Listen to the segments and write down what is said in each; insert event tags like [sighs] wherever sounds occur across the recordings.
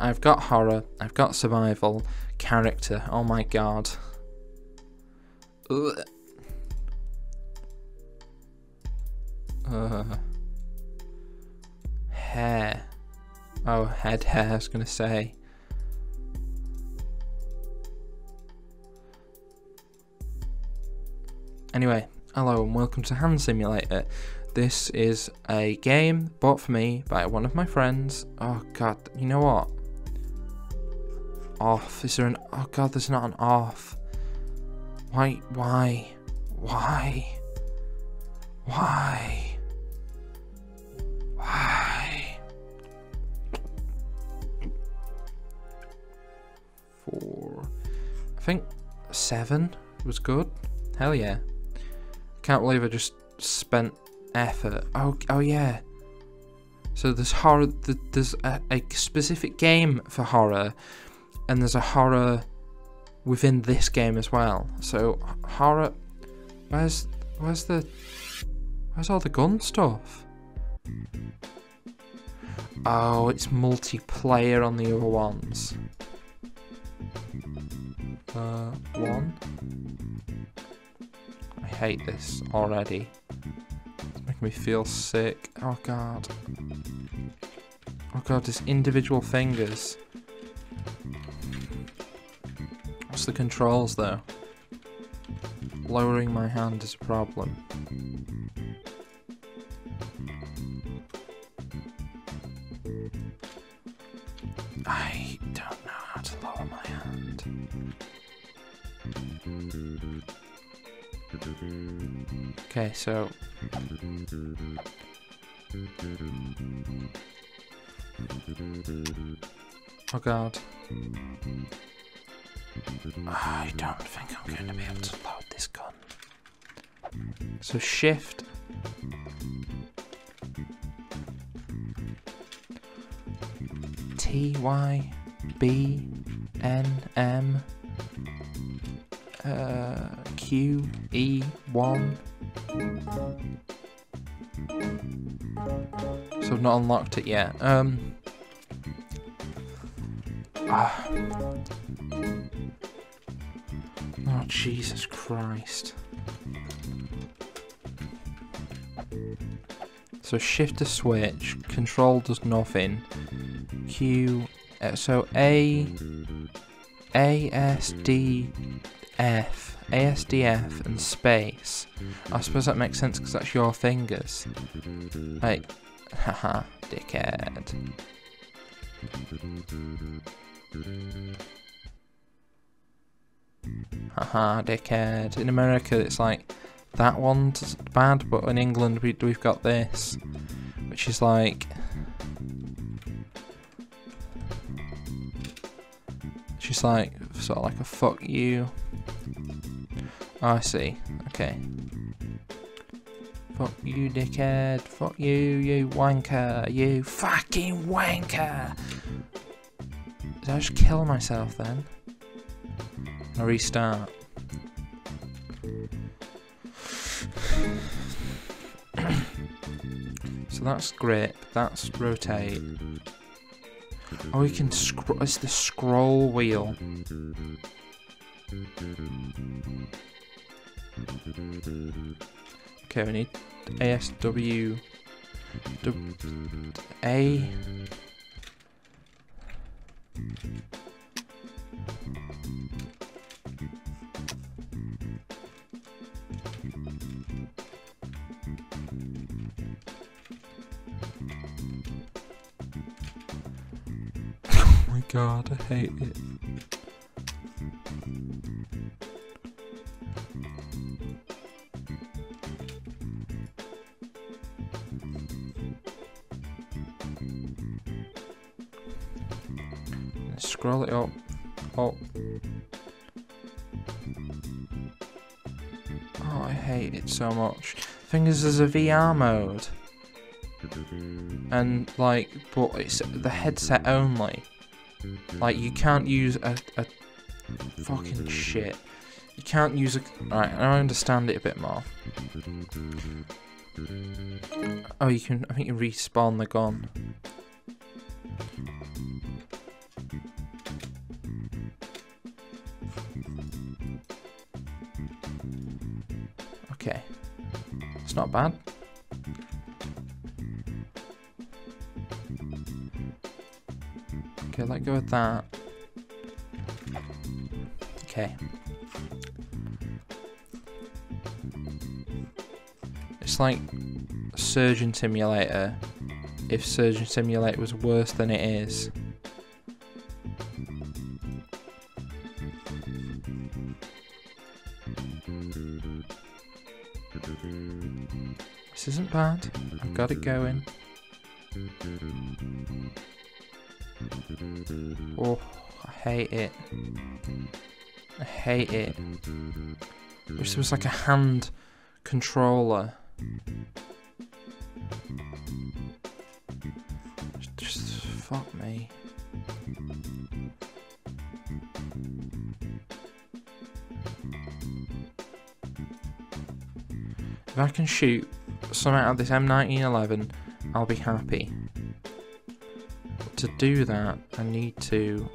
I've got horror, I've got survival, character. Oh my god. Ugh. Hair. Oh, head hair, I was going to say. Anyway, hello and welcome to Hand Simulator. This is a game bought for me by one of my friends. Oh god, you know what? Off. Is there an. Oh god, there's not an off. Why? Why? Why? Why? Why? Four. I think seven was good. Hell yeah. Can't believe I just spent effort. Oh, oh yeah. So there's horror. There's a, a specific game for horror, and there's a horror within this game as well. So horror. Where's where's the where's all the gun stuff? Oh, it's multiplayer on the other ones. Uh, one. I hate this already. It's making me feel sick. Oh god. Oh god, there's individual fingers. What's the controls though? Lowering my hand is a problem. I don't know how to lower my hand. Okay, so Oh god. I don't think I'm going to be able to load this gun. So shift. T Y B N M uh, Q E one. So I've not unlocked it yet. Um. Ah. Jesus Christ. So shift to switch, control does nothing. Q, uh, so A, A S D F, A S D F and space. I suppose that makes sense because that's your fingers. Like, [laughs] haha, dickhead. Haha, dickhead. In America, it's like that one's bad, but in England, we, we've got this, which is like. She's like, sort of like a fuck you. Oh, I see. Okay. Fuck you, dickhead. Fuck you, you wanker. You fucking wanker. Did I just kill myself then? Restart. [clears throat] so that's grip, that's rotate. Oh, we can scroll. It's the scroll wheel. Okay, we need ASW. A. oh my god, I hate it. Scroll it up. Oh. Hate it so much. Thing is, there's a VR mode. And, like, but it's the headset only. Like, you can't use a, a fucking shit. You can't use a... Right, I understand it a bit more. Oh, you can... I think you respawn the gun. Not bad. Okay, let go of that. Okay. It's like Surgeon Simulator if Surgeon Simulator was worse than it is. Bad. I've got it going. Oh, I hate it. I hate it. Wish there was like a hand controller. Just fuck me. If I can shoot some out of this M1911, I'll be happy. To do that, I need to.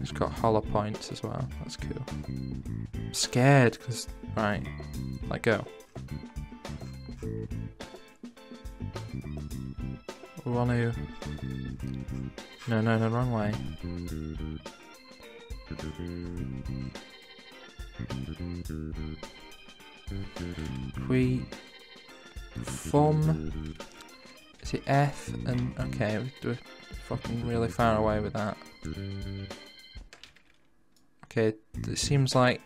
It's got hollow points as well. That's cool. I'm scared because right, let go. We want to. No, no, no, wrong way. We form is it F and okay we're fucking really far away with that. Okay it seems like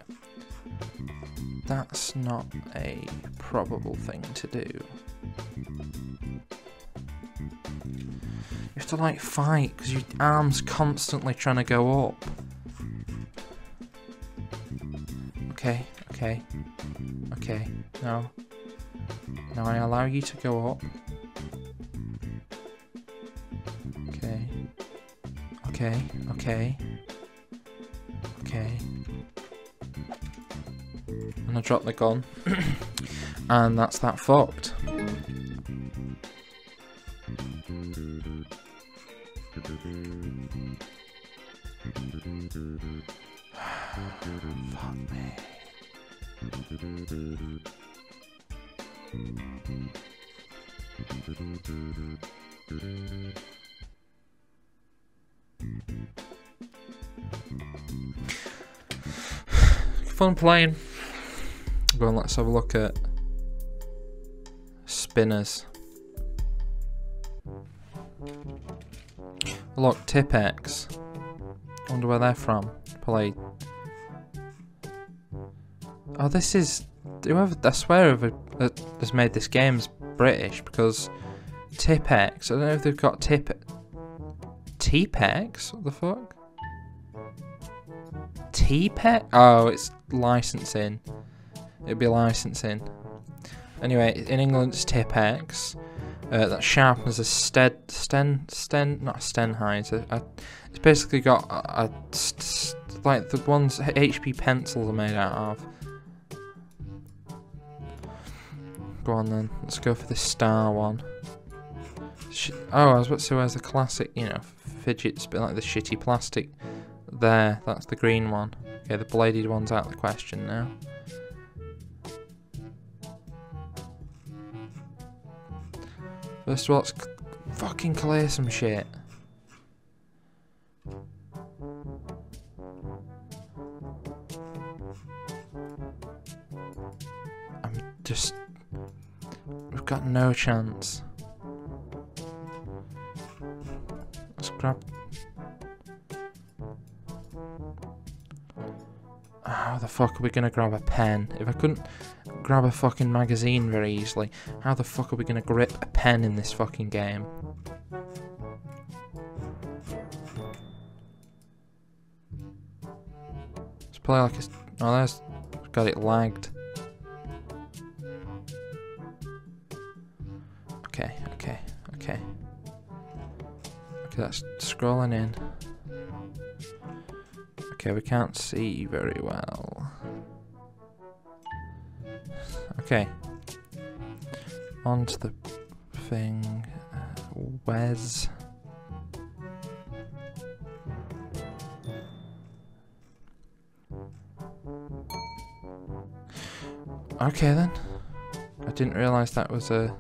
that's not a probable thing to do. You have to like fight because your arm's constantly trying to go up okay okay Okay, now. Now I allow you to go up. Okay. Okay, okay. Okay. And I drop the gun. [coughs] and that's that fucked. Fun playing. Go on, let's have a look at spinners. Look, Tipp-Ex. Wonder where they're from. Probably Oh, this is whoever I swear whoever uh, has made this game is British because Tipp-Ex. I don't know if they've got Tip T-Pex. What the fuck? T-Pex? Oh, it's licensing. It'd be licensing. Anyway, in England it's Tipp-Ex. Uh, that sharpens a stead, sten, sten, not a Sennheiser. A, it's basically got a, a like the ones HB pencils are made out of. Go on then. Let's go for the star one. Sh oh, I was about to say where's the classic, you know, fidgets, bit like the shitty plastic. There, that's the green one. Okay, the bladed one's out of the question now. First of all, let's fucking clear some shit. I'm just We've got no chance. Let's grab... How the fuck are we gonna grab a pen? If I couldn't grab a fucking magazine very easily, how the fuck are we gonna grip a pen in this fucking game? Let's play like it's... Oh, there's... Got it lagged. Okay, okay, okay. Okay, that's scrolling in. Okay, we can't see very well. Okay. Onto the thing. Uh, Wes. Okay then. I didn't realise that was a...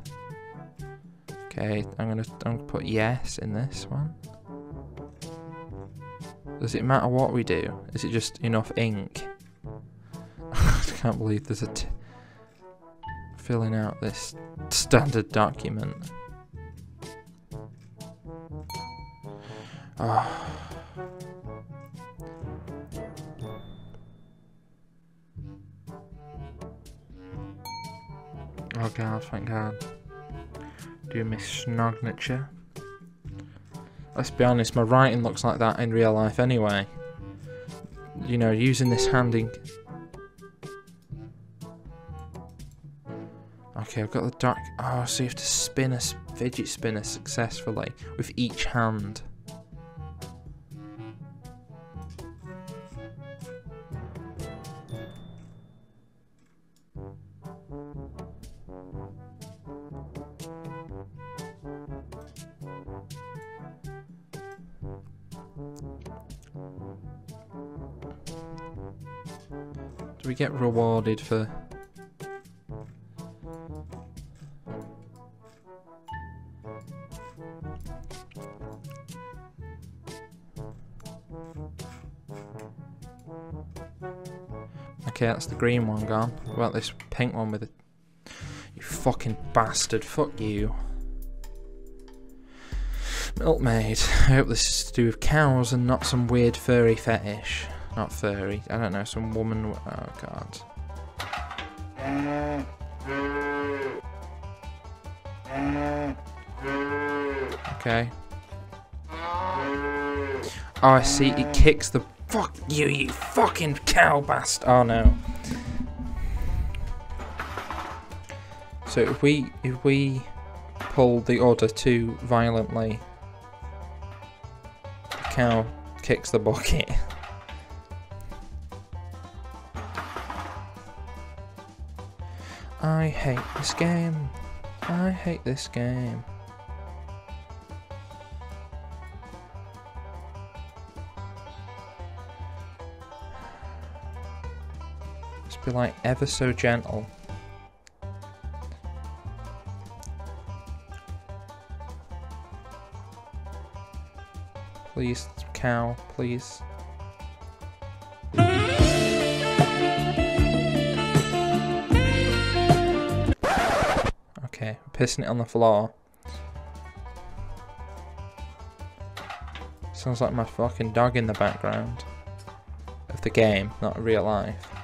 Okay, I'm gonna, I'm gonna put yes in this one. Does it matter what we do? Is it just enough ink? [laughs] I can't believe there's a... T filling out this standard document. Oh. Oh god, thank god. Do you miss Snognature. Let's be honest, my writing looks like that in real life anyway. You know, using this handing... Okay, I've got the dark... Oh, so you have to spin a fidget spinner successfully with each hand. We get rewarded for... Okay, that's the green one gone. What about this pink one with it? You fucking bastard, fuck you. Milkmaid. I hope this is to do with cows and not some weird furry fetish. Not furry. I don't know, some woman. Oh god. Okay. Oh, I see. It kicks the. Fuck you, you fucking cow bastard. Oh no. So if we if we pull the order too violently, the cow kicks the bucket. [laughs] hate this game. I hate this game. Just be like ever so gentle. Please, cow, please. Pissing it on the floor. Sounds like my fucking dog in the background. Of the game, not real life.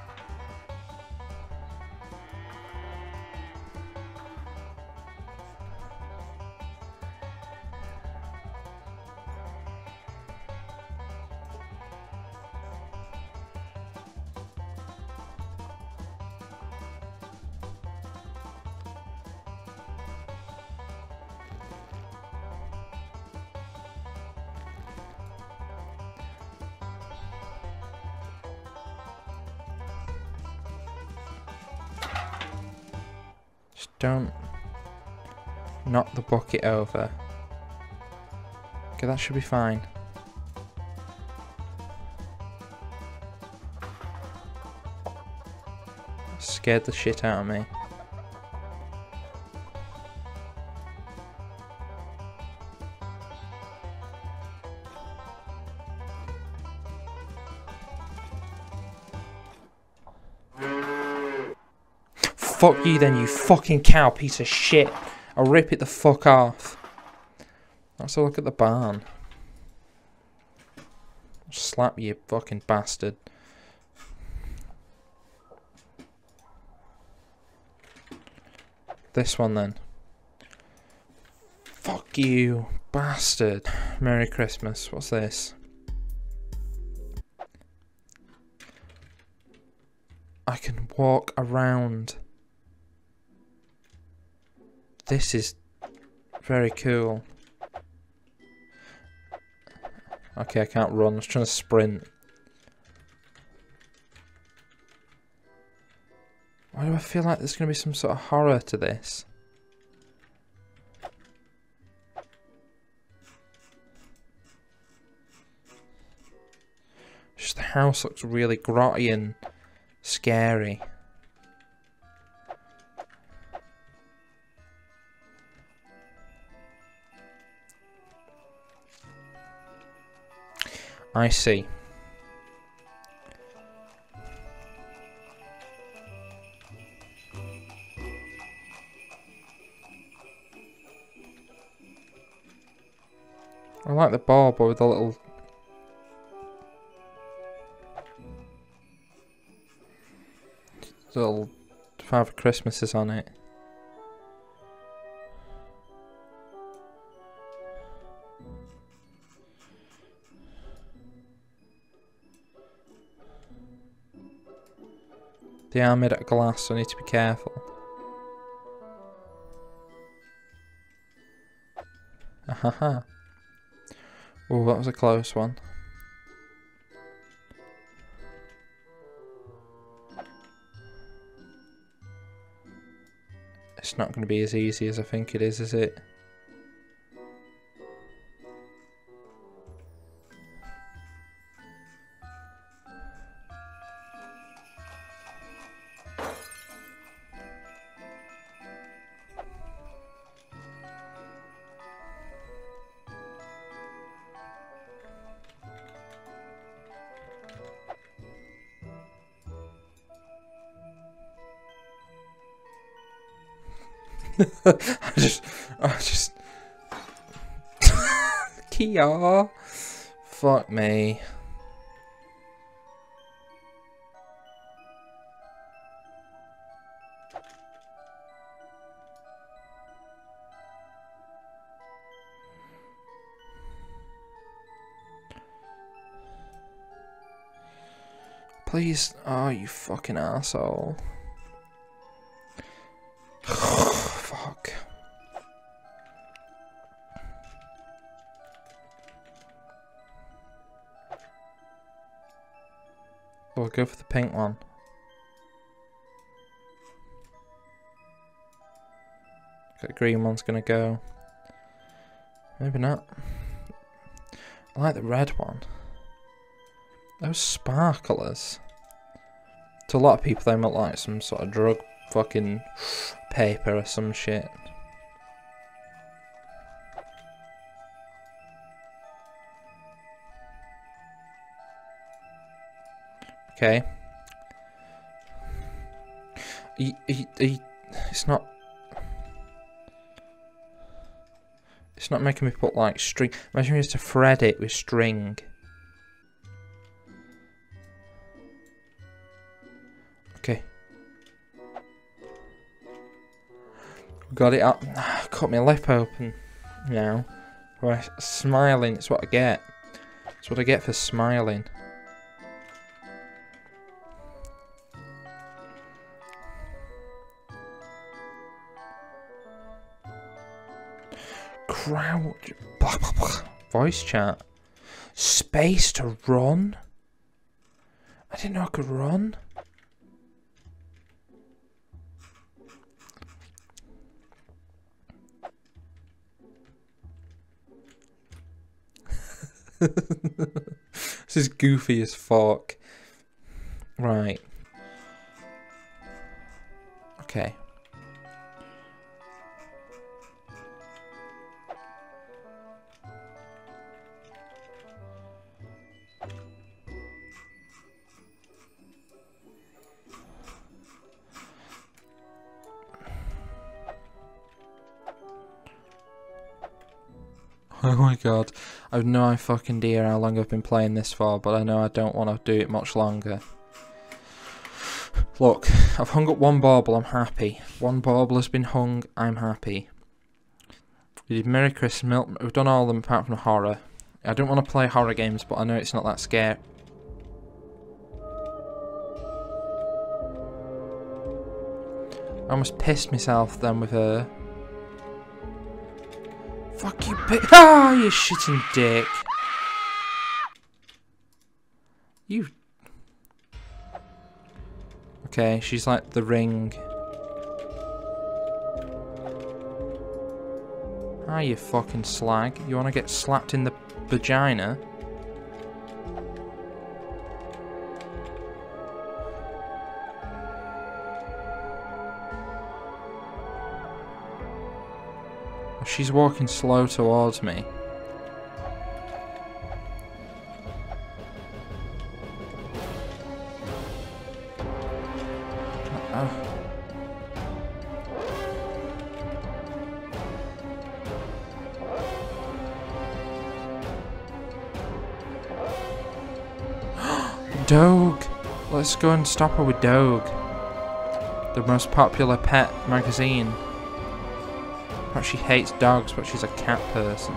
Bucket over. Okay, that should be fine. Scared the shit out of me. Fuck you then, you fucking cow piece of shit. I'll rip it the fuck off. Let's have a look at the barn. Slap you, fucking bastard. This one then. Fuck you, bastard. Merry Christmas. What's this? I can walk around. This is very cool. Okay, I can't run. I was trying to sprint. Why do I feel like there's going to be some sort of horror to this? Just the house looks really grotty and scary. I see. I like the but with the little... Little Father Christmases on it. They are made out of glass, so I need to be careful. Ahaha. Oh, that was a close one. It's not going to be as easy as I think it is, is it? [laughs] I just, I just, [laughs] Kia, fuck me. Please, oh you fucking asshole. Go for the pink one. The green one's gonna go. Maybe not. I like the red one. Those sparklers. To a lot of people they might like some sort of drug fucking paper or some shit. Okay. He, he, he, it's not... It's not making me put like string... Imagine we to thread it with string. Okay. Got it up. [sighs] Cut my lip open now. Smiling, it's what I get. It's what I get for smiling. Crouch. Blah, blah, blah. Voice chat. Space to run? I didn't know I could run. [laughs] this is goofy as fuck. Right. Okay. [laughs] Oh my god. I have no fucking idea how long I've been playing this for, but I know I don't want to do it much longer. Look, I've hung up one bauble, I'm happy. One bauble has been hung, I'm happy. We did Merry Christmas, we've done all of them apart from horror. I don't want to play horror games, but I know it's not that scary. I almost pissed myself then with her. Fuck you, bitch. [laughs] Ah, you shitting dick. You. Okay, she's like the ring. Ah, you fucking slag. You wanna get slapped in the vagina? She's walking slow towards me. Uh-huh. [gasps] Dog. Let's go and stop her with Dog. The most popular pet magazine. She hates dogs, but she's a cat person.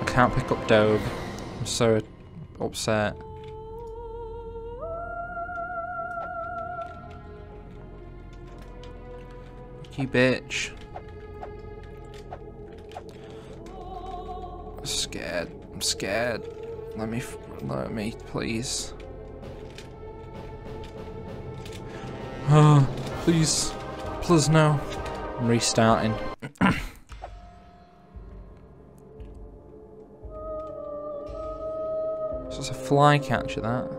I can't pick up Doug. I'm so upset. You bitch. I'm scared. I'm scared. Let me, let me, please. [sighs] Please. Please no. I'm restarting. so [coughs] it's a fly catcher, that.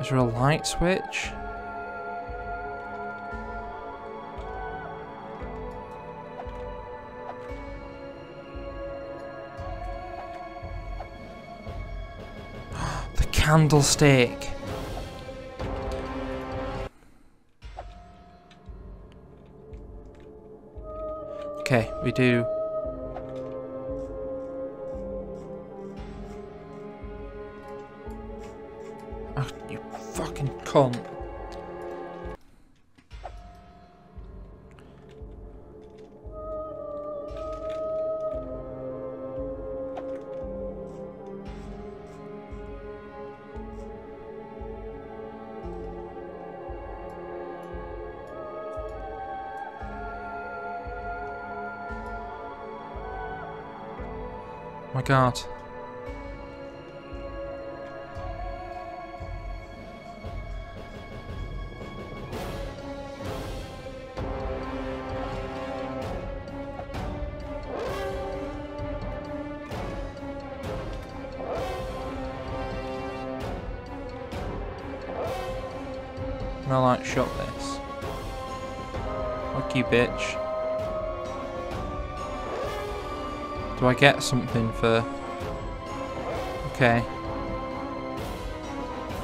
Is there a light switch? Candlestick. Okay, we do Oh, you fucking cunt. Can I like shot this? Fuck you bitch. Do I get something for... Okay.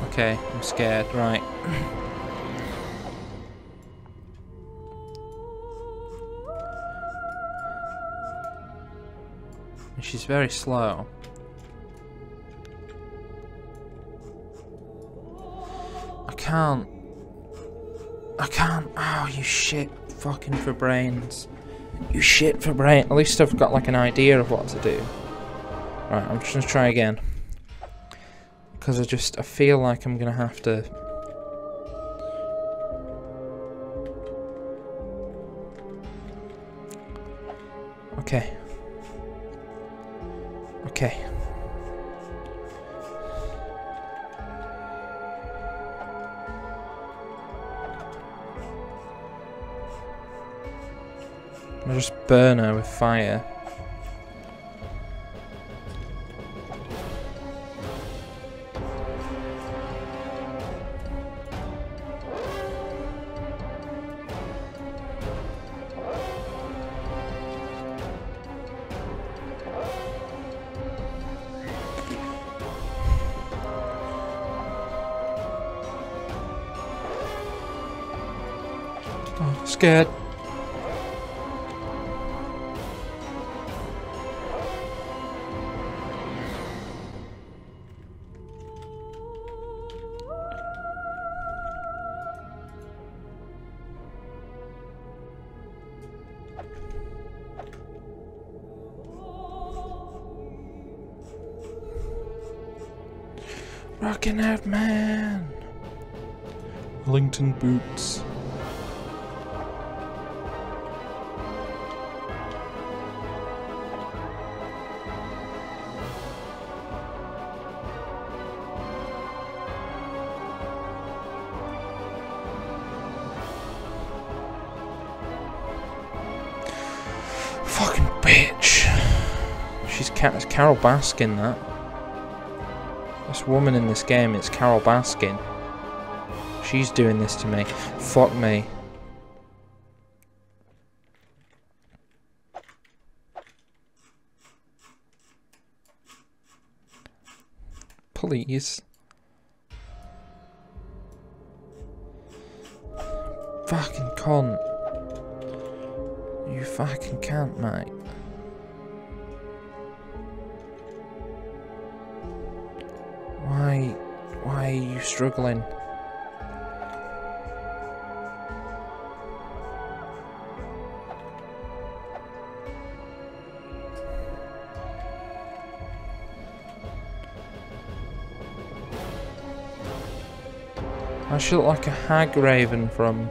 Okay, I'm scared, right. [coughs] She's very slow. I can't. I can't. Oh, you shit fucking for brains. You shit for brain. At least I've got like an idea of what to do. Right, I'm just gonna try again. Because I just, I feel like I'm gonna have to... burn her with fire. Oh, scared. Boots. Fucking bitch. She's Carole Baskin, that. This woman in this game, it's Carole Baskin. She's doing this to me. Fuck me. Please. fucking cunt. You fucking can't, mate. Why, why are you struggling? Should look like a hag raven from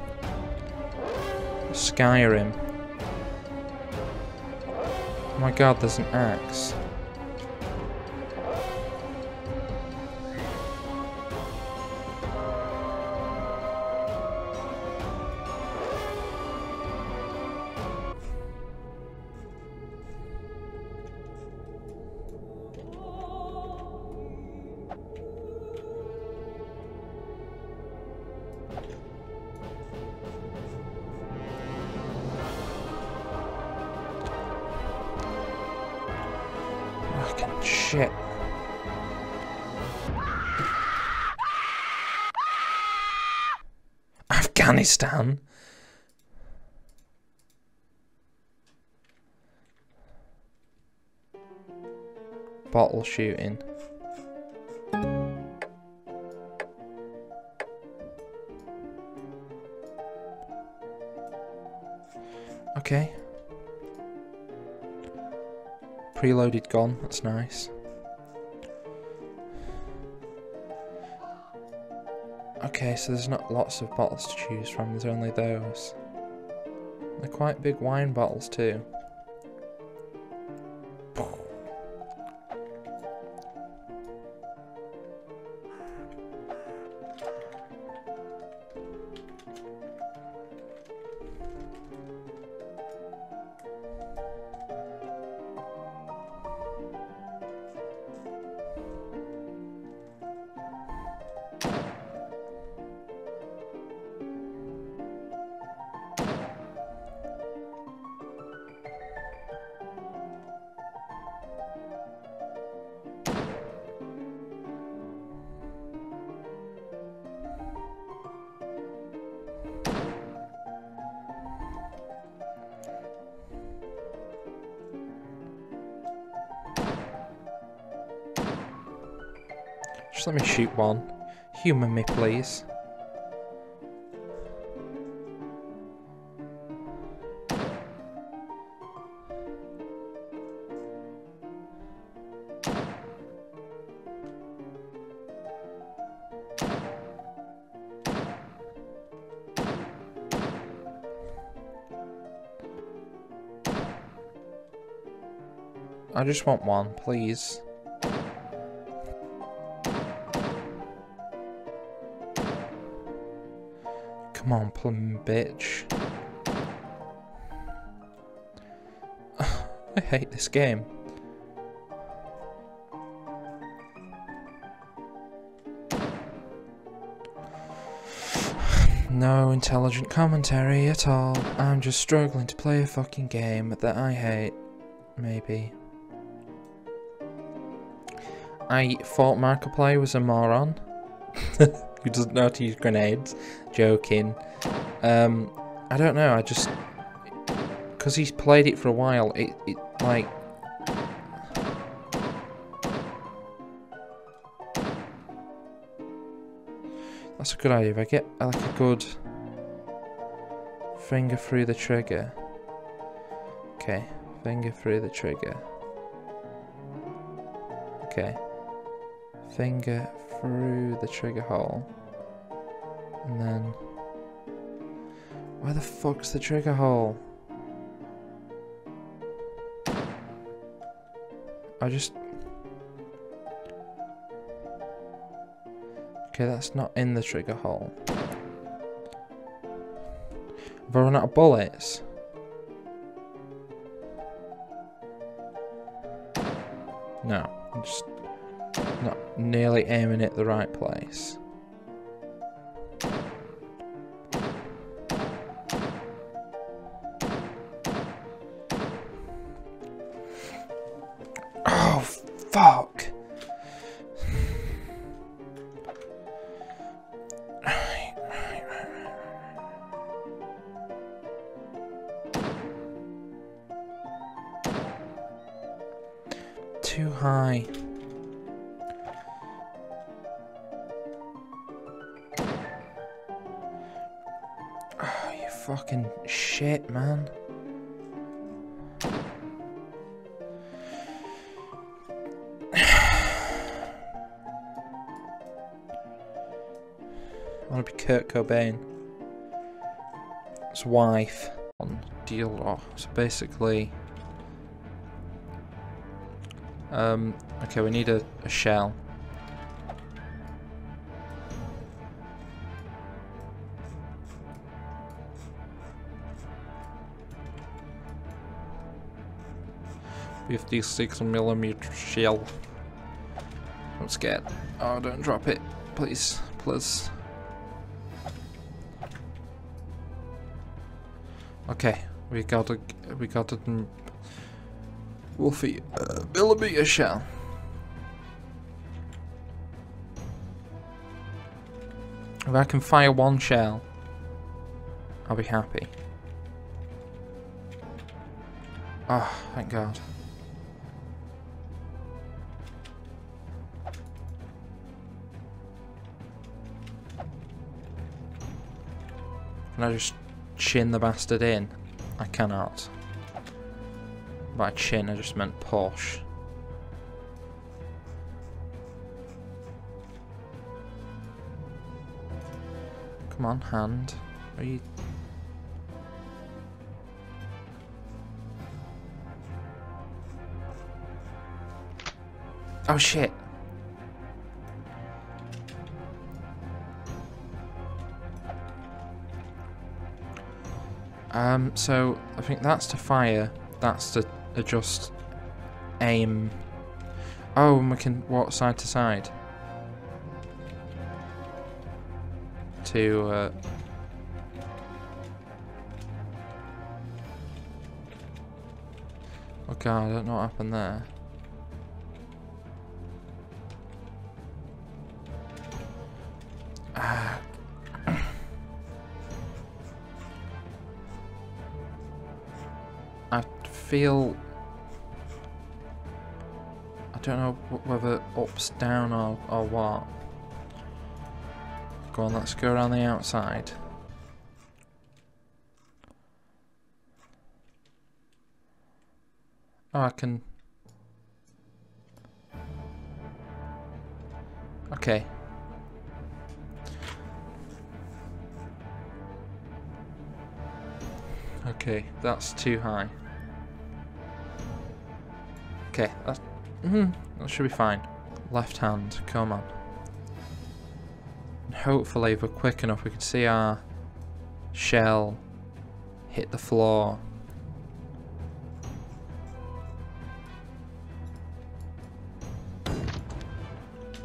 Skyrim. Oh my god, there's an axe. Shooting. Okay. Preloaded gun, that's nice. Okay, so there's not lots of bottles to choose from, there's only those. They're quite big wine bottles too. Humour me, please. I just want one, please. Plum bitch. [sighs] I hate this game. [sighs] No intelligent commentary at all. I'm just struggling to play a fucking game that I hate. Maybe. I thought Markiplier was a moron. [laughs] Who doesn't know how to use grenades. Joking. Um, I don't know, I just... Because he's played it for a while, it, it like... That's a good idea. If I get like a good finger through the trigger. Okay, finger through the trigger. Okay. Finger through the trigger hole. And then... Where the fuck's the trigger hole? I just... Okay, that's not in the trigger hole. Have I run out of bullets? No, I'm just not nearly aiming it the right place. So basically. Um. Okay, we need a, a shell. Fifty-six millimeter shell. I'm scared. Oh, don't drop it, please, please. Okay, we got a we got a Wolfie uh, millimeter shell. If I can fire one shell, I'll be happy. Oh, thank God. Can I just chin the bastard in? I cannot. By chin, I just meant Porsche. Come on, hand. Are you... Oh shit. Um, so I think that's to fire, that's to adjust aim. Oh, and we can walk side to side. To, uh... Oh god, I don't know what happened there. Feel I don't know whether up's down or, or what. Go on, let's go around the outside. Oh, I can... Okay. Okay, that's too high. Okay, that's... Mm, that should be fine. Left hand, come on. And hopefully if we're quick enough we can see our shell hit the floor.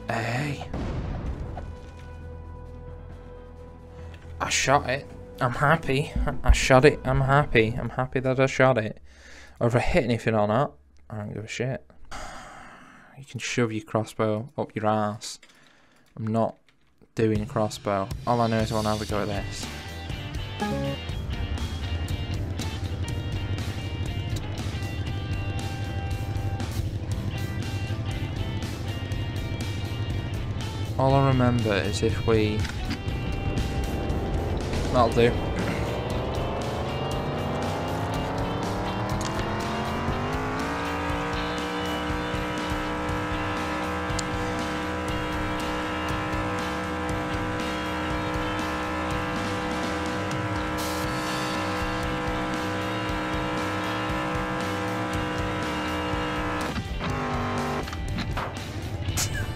Hey. I shot it. I'm happy. I shot it. I'm happy. I'm happy that I shot it. Or if I hit anything or not, I don't give a shit. You can shove your crossbow up your ass. I'm not doing crossbow. All I know is I want to have a go at this. All I remember is if we... That'll do.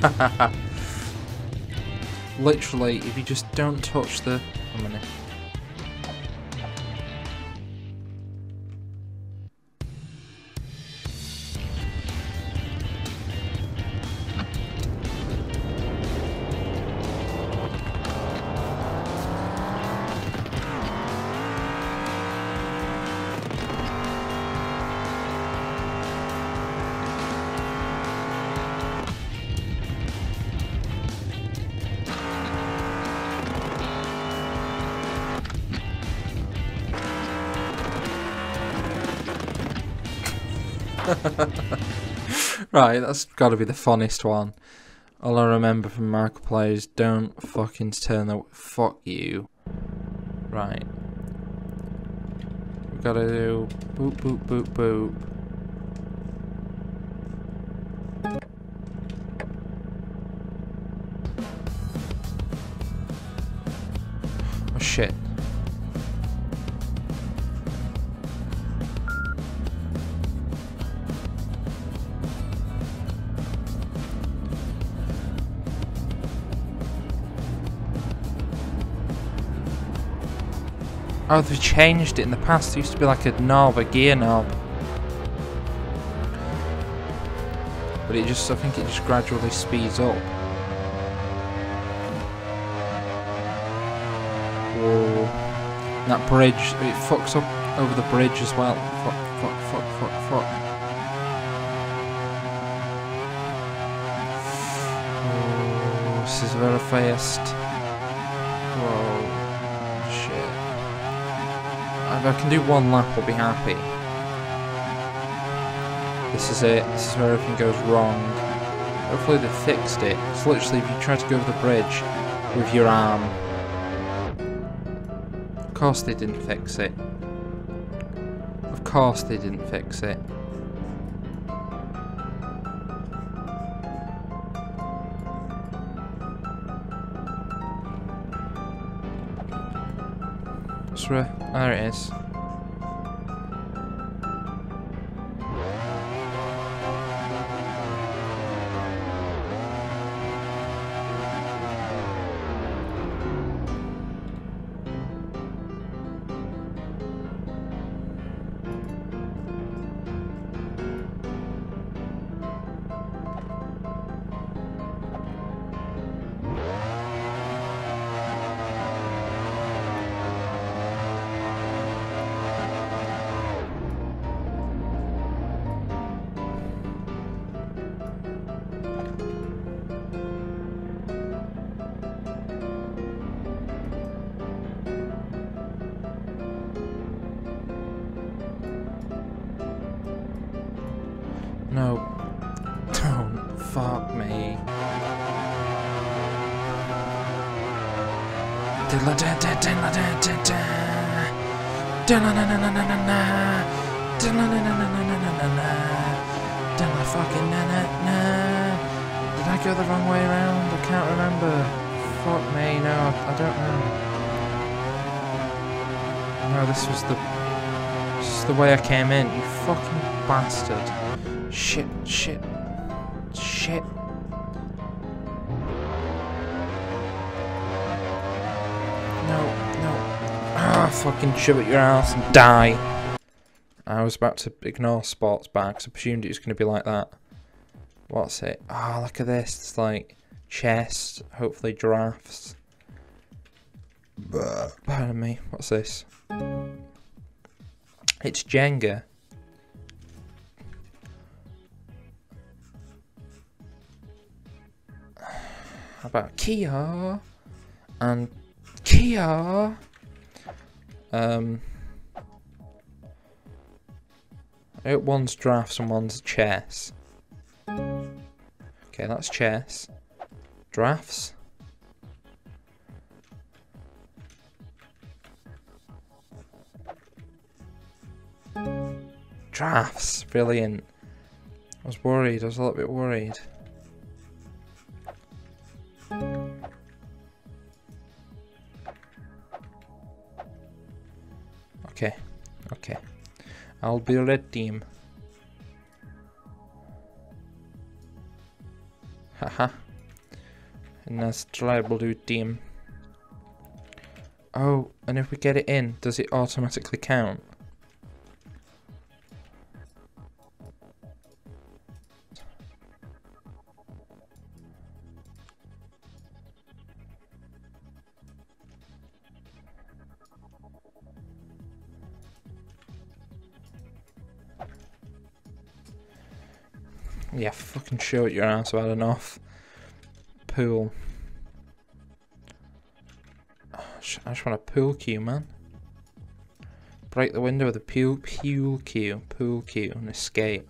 [laughs] Literally, if you just don't touch the... [laughs] right, that's got to be the funniest one. All I remember from Markiplier is don't fucking turn the... Fuck you. Right. We've got to do boop, boop, boop, boop. Oh, they've changed it in the past. It used to be like a knob, a gear knob. But it just, I think it just gradually speeds up. Whoa. That bridge, it fucks up over the bridge as well. Fuck, fuck, fuck, fuck, fuck. Oh, this is very fast. If I can do one lap, I'll be happy. This is it. This is where everything goes wrong. Hopefully they fixed it. It's literally if you try to go over the bridge with your arm. Of course they didn't fix it. Of course they didn't fix it. Sure. RS fucking na na na. Did I go the wrong way around? I can't remember. Fuck me, no, I, don't know. No, this was the. This is the way I came in, you fucking bastard. Shit, shit, shit. Fucking shove it your ass and die. I was about to ignore sports 'cause I presumed it was going to be like that. What's it? Ah, look at this. It's like chess, hopefully giraffes. Pardon me. What's this? It's Jenga. How about Kia and Kia? Um, I hope one's drafts and one's chess. Okay, that's chess. Drafts. Drafts, brilliant. I was worried, I was a little bit worried. Okay, okay. I'll be red team. Haha. And that's tribal dude team. Oh, and if we get it in, does it automatically count? Shut your ass about enough. Pool. I just want a pool cue, man. Break the window with a pool, pool cue, pool cue, and escape.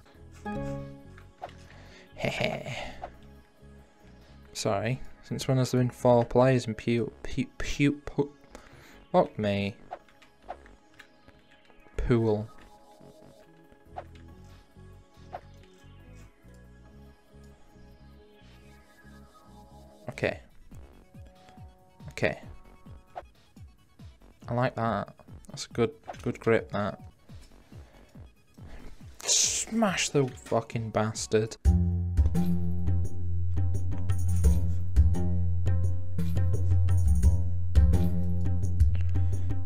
Hehe. [laughs] Sorry. Since when has there been four players in Pew Pew Pew? Fuck me. Pool. Okay. I like that. That's a good good grip that. Smash the fucking bastard.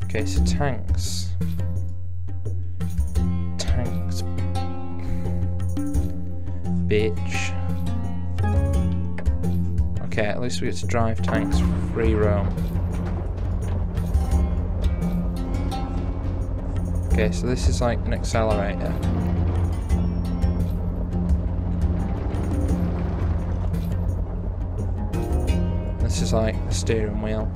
Okay, so tanks. Tanks. Bitch. Okay, at least we get to drive tanks free roam. Okay, so this is like an accelerator. This is like the steering wheel.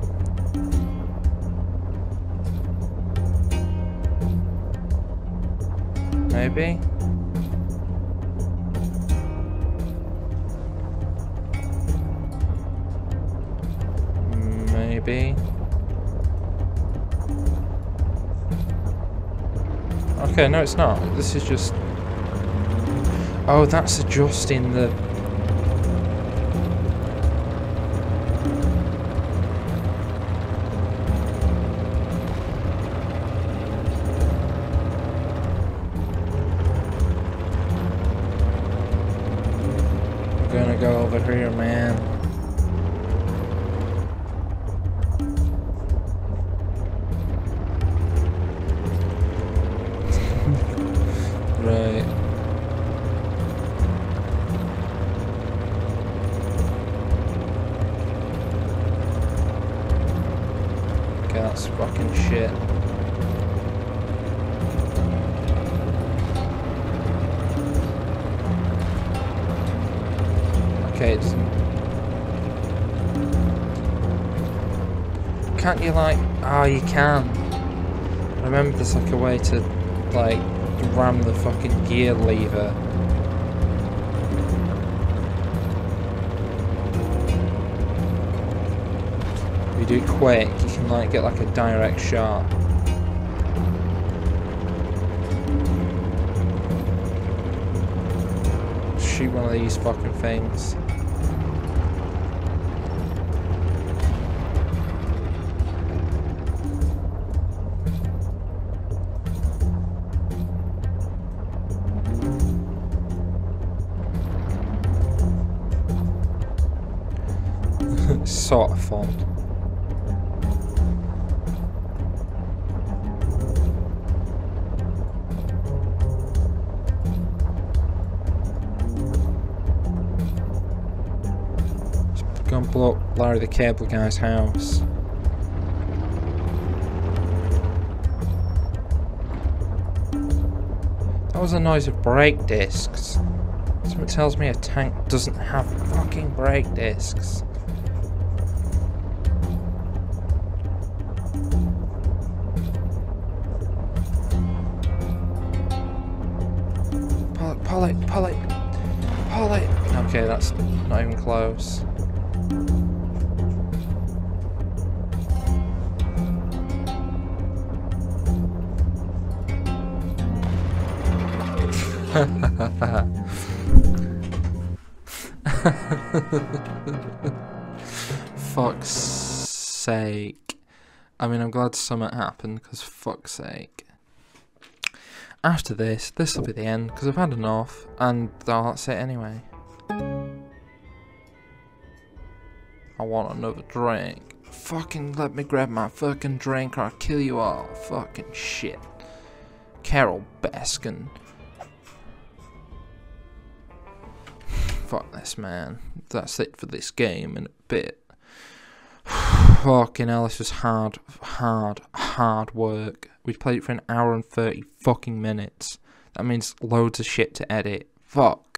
Maybe? Okay, no it's not. This is just... Oh, that's adjusting the... right. Okay, that's fucking shit. Okay, it's... Can't you like... Oh, you can. I remember there's like a way to, like, ram the fucking gear lever. If you do it quick, you can like get like a direct shot. Shoot one of these fucking things. Cable Guy's house. That was the noise of brake discs. Something tells me a tank doesn't have fucking brake discs. Pull it, pull it, pull it. Okay, that's not even close. [laughs] fuck's sake. I mean, I'm glad something happened, because fuck's sake. After this, this will be the end, because I've had enough, and oh, that's it anyway. I want another drink. Fucking let me grab my fucking drink or I'll kill you all. Fucking shit. Carole Baskin. Fuck this, man. That's it for this game in a bit. [sighs] Fucking hell, this was hard, hard, hard work. We played it for an hour and 30 fucking minutes. That means loads of shit to edit. Fuck.